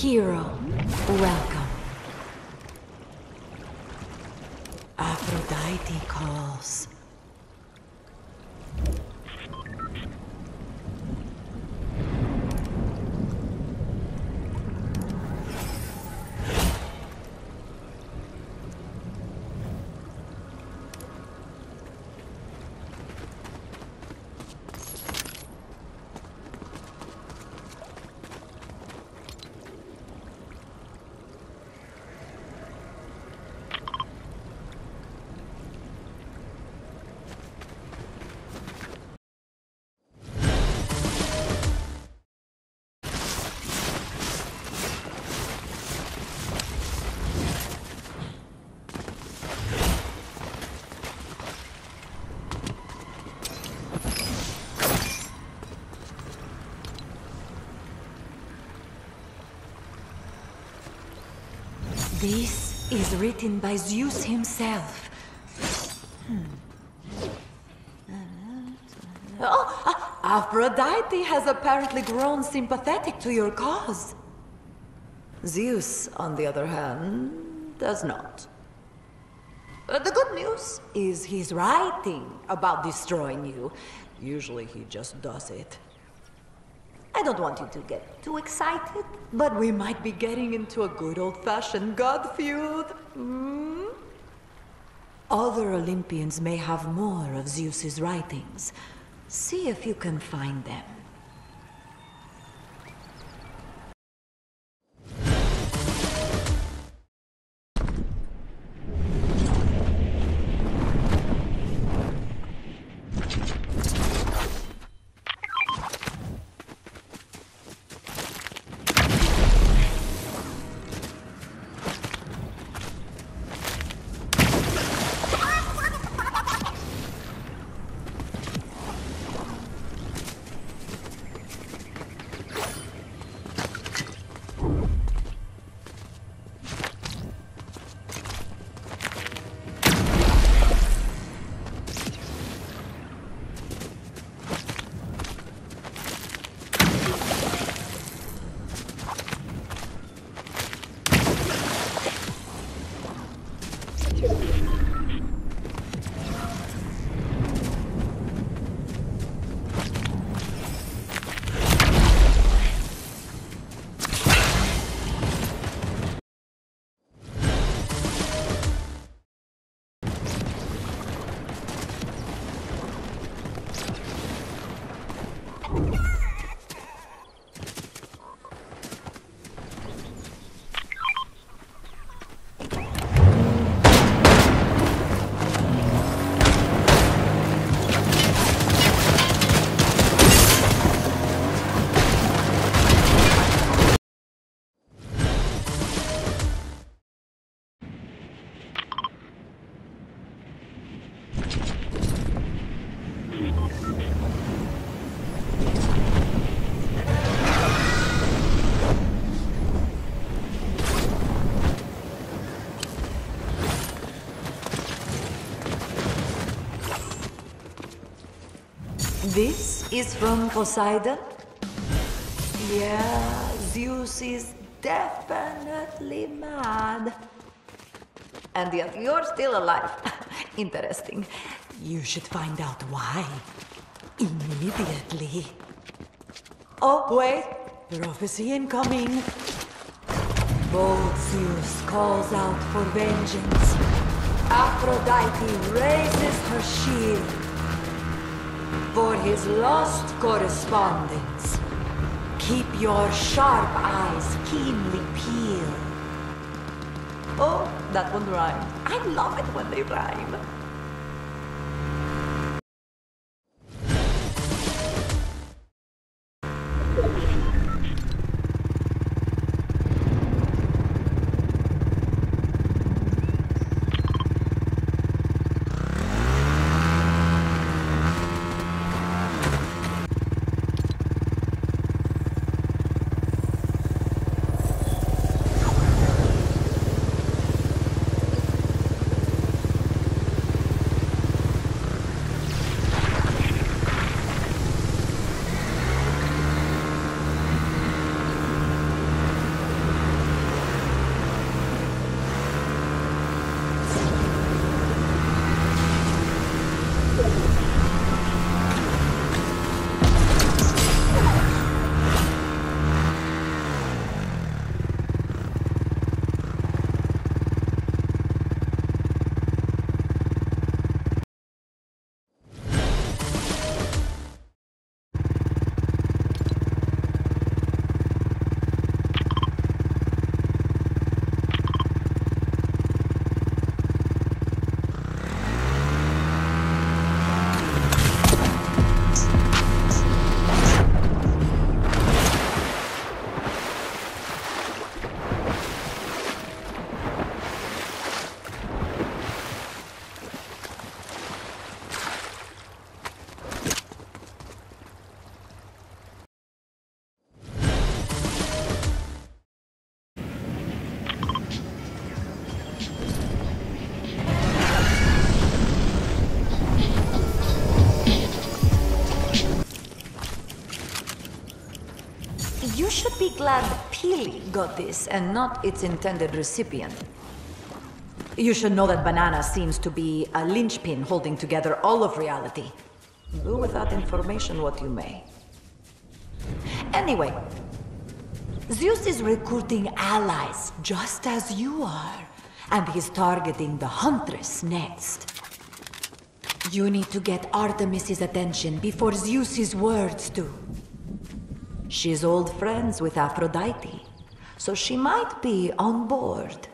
Hero, welcome. Aphrodite calls. This is written by Zeus himself. Hmm. Oh, Aphrodite has apparently grown sympathetic to your cause. Zeus, on the other hand, does not. Uh, the good news is he's writing about destroying you. Usually he just does it. I don't want you to get too excited, but we might be getting into a good old-fashioned god feud. Hmm? Other Olympians may have more of Zeus's writings. See if you can find them. This is from Poseidon? Yeah, Zeus is definitely mad. And yet you're still alive. Interesting. You should find out why. Immediately. Oh, wait. Prophecy incoming. Bold Zeus calls out for vengeance. Aphrodite raises her shield for his lost correspondence. Keep your sharp eyes keenly peeled. Oh, that one rhymed. I love it when they rhyme. Glad Peely got this and not its intended recipient. You should know that Banana seems to be a linchpin holding together all of reality. Do with that information what you may. Anyway, Zeus is recruiting allies just as you are, and he's targeting the Huntress next. You need to get Artemis's attention before Zeus's words do. She's old friends with Aphrodite, so she might be on board.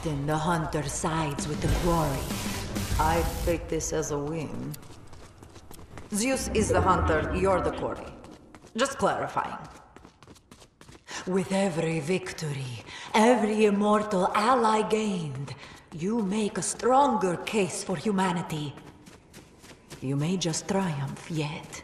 Often the hunter sides with the quarry. I take this as a win. Zeus is the hunter, you're the quarry. Just clarifying. With every victory, every immortal ally gained, you make a stronger case for humanity. You may just triumph yet.